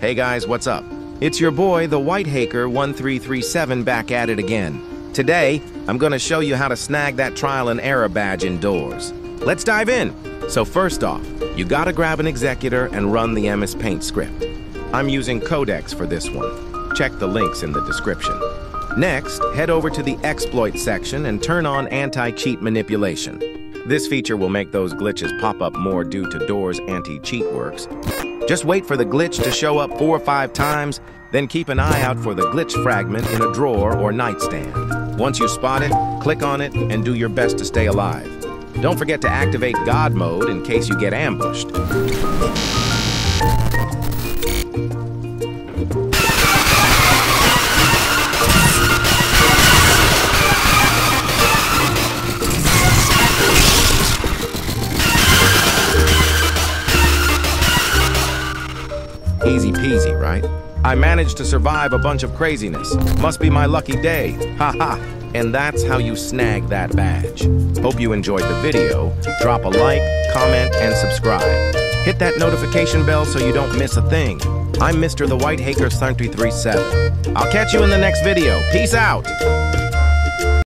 Hey guys, what's up? It's your boy, the White Haker 1337 back at it again. Today, I'm gonna show you how to snag that trial and error badge in Doors. Let's dive in. So first off, you gotta grab an executor and run the MS Paint script. I'm using Codex for this one. Check the links in the description. Next, head over to the exploit section and turn on anti-cheat manipulation. This feature will make those glitches pop up more due to Doors' anti-cheat works. Just wait for the glitch to show up four or five times, then keep an eye out for the glitch fragment in a drawer or nightstand. Once you spot it, click on it and do your best to stay alive. Don't forget to activate God mode in case you get ambushed. Easy peasy, right? I managed to survive a bunch of craziness. Must be my lucky day. Ha ha. And that's how you snag that badge. Hope you enjoyed the video. Drop a like, comment, and subscribe. Hit that notification bell so you don't miss a thing. I'm Mr. The White Haker 337. I'll catch you in the next video. Peace out.